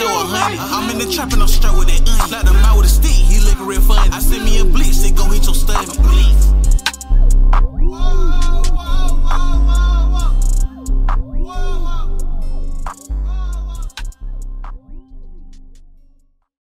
show a hundred. I'm in the trap and I'm straight with that onion. Slide him out with a stick, he looking real funny. I send me